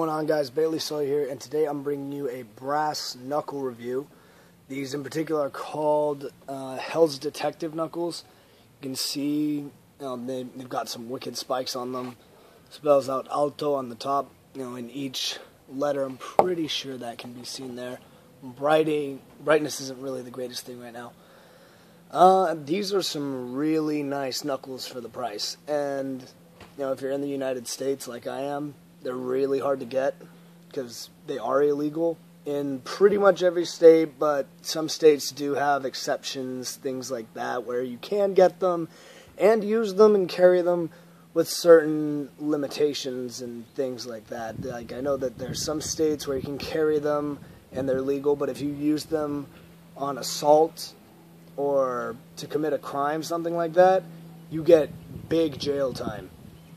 Going on guys, Baily Sawyer here, and today I'm bringing you a brass knuckle review. These in particular are called uh, Hell's Detective Knuckles. You can see um, they, have got some wicked spikes on them. Spells out Alto on the top, you know, in each letter. I'm pretty sure that can be seen there. Brightness isn't really the greatest thing right now. Uh, these are some really nice knuckles for the price, and you know, if you're in the United States like I am, they're really hard to get because they are illegal in pretty much every state, but some states do have exceptions, things like that, where you can get them and use them and carry them with certain limitations and things like that. Like I know that there's some states where you can carry them and they're legal, but if you use them on assault or to commit a crime, something like that, you get big jail time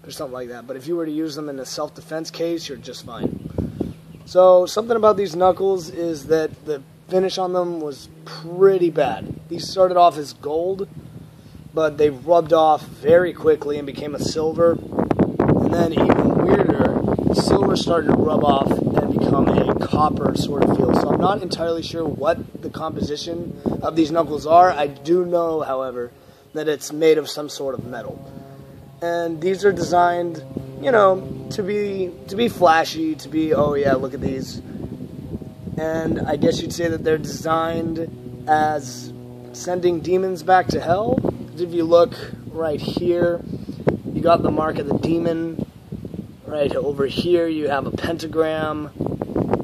or something like that. But if you were to use them in a self-defense case, you're just fine. So something about these knuckles is that the finish on them was pretty bad. These started off as gold, but they rubbed off very quickly and became a silver. And then even weirder, silver started to rub off and become a copper sort of feel. So I'm not entirely sure what the composition of these knuckles are. I do know, however, that it's made of some sort of metal and these are designed, you know, to be to be flashy, to be oh yeah, look at these. And I guess you'd say that they're designed as sending demons back to hell. If you look right here, you got the mark of the demon. Right over here, you have a pentagram,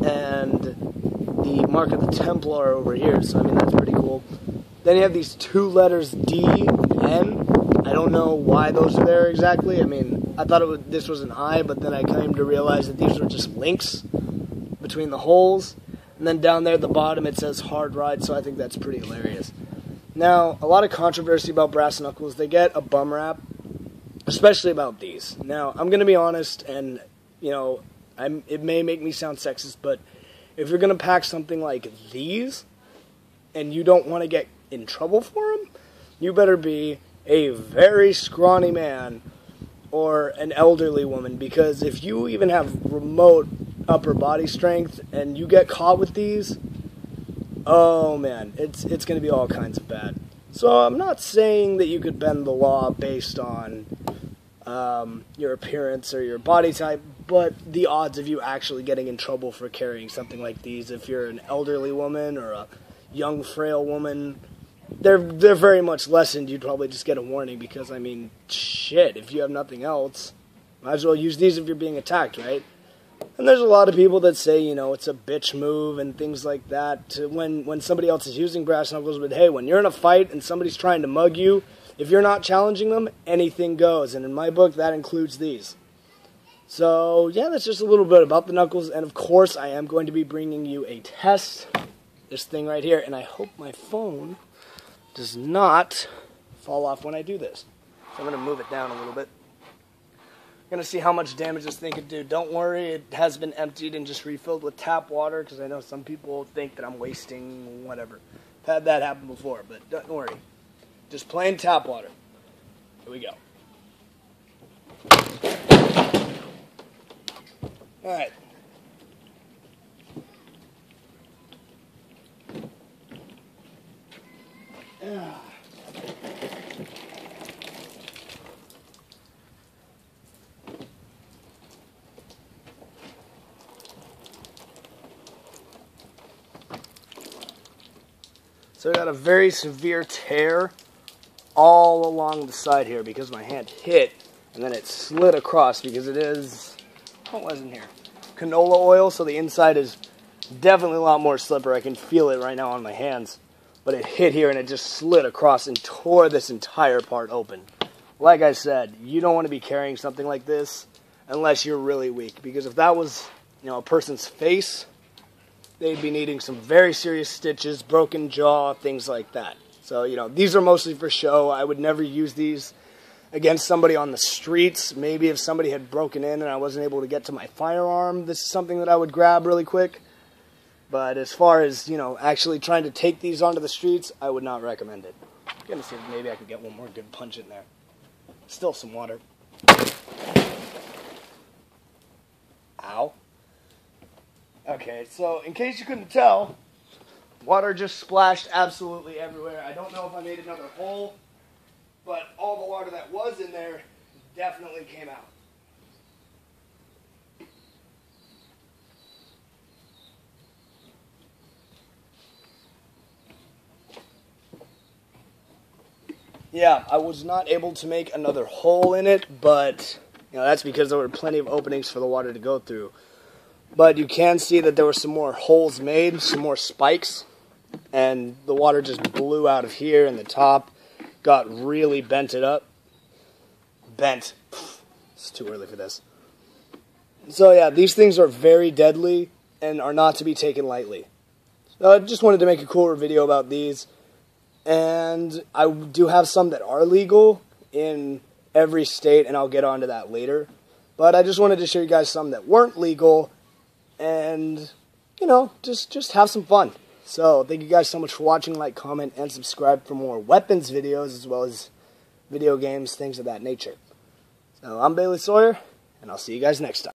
and the mark of the Templar over here. So I mean that's pretty cool. Then you have these two letters D D N I don't know why those are there exactly. I mean, I thought it was, this was an eye, but then I came to realize that these were just links between the holes. And then down there at the bottom it says hard ride, so I think that's pretty hilarious. Now, a lot of controversy about brass knuckles. They get a bum rap, especially about these. Now, I'm going to be honest, and, you know, I'm, it may make me sound sexist, but if you're going to pack something like these and you don't want to get in trouble for them, you better be a very scrawny man or an elderly woman because if you even have remote upper body strength and you get caught with these, oh man, it's it's going to be all kinds of bad. So I'm not saying that you could bend the law based on um, your appearance or your body type, but the odds of you actually getting in trouble for carrying something like these, if you're an elderly woman or a young frail woman they're they're very much lessened. You'd probably just get a warning because I mean, shit. If you have nothing else, might as well use these if you're being attacked, right? And there's a lot of people that say, you know, it's a bitch move and things like that. When when somebody else is using brass knuckles, but hey, when you're in a fight and somebody's trying to mug you, if you're not challenging them, anything goes. And in my book, that includes these. So yeah, that's just a little bit about the knuckles. And of course, I am going to be bringing you a test. This thing right here, and I hope my phone does not fall off when I do this. So I'm going to move it down a little bit. I'm going to see how much damage this thing could do. Don't worry, it has been emptied and just refilled with tap water because I know some people think that I'm wasting whatever. I've had that happen before, but don't worry. Just plain tap water. Here we go. All right. So I got a very severe tear all along the side here because my hand hit and then it slid across because it is, what was in here? Canola oil, so the inside is definitely a lot more slippery. I can feel it right now on my hands. But it hit here and it just slid across and tore this entire part open. Like I said, you don't want to be carrying something like this unless you're really weak. Because if that was, you know, a person's face, they'd be needing some very serious stitches, broken jaw, things like that. So, you know, these are mostly for show. I would never use these against somebody on the streets. Maybe if somebody had broken in and I wasn't able to get to my firearm, this is something that I would grab really quick. But as far as, you know, actually trying to take these onto the streets, I would not recommend it. I'm gonna see if maybe I could get one more good punch in there. Still some water. Okay, so in case you couldn't tell, water just splashed absolutely everywhere. I don't know if I made another hole, but all the water that was in there definitely came out. Yeah, I was not able to make another hole in it, but you know that's because there were plenty of openings for the water to go through. But you can see that there were some more holes made, some more spikes, and the water just blew out of here and the top got really bent it up. Bent. It's too early for this. So yeah, these things are very deadly and are not to be taken lightly. So I just wanted to make a cooler video about these and I do have some that are legal in every state, and I'll get onto that later. But I just wanted to show you guys some that weren't legal, and you know, just just have some fun. So thank you guys so much for watching. Like, comment, and subscribe for more weapons videos as well as video games, things of that nature. So I'm Baily Sawyer, and I'll see you guys next time.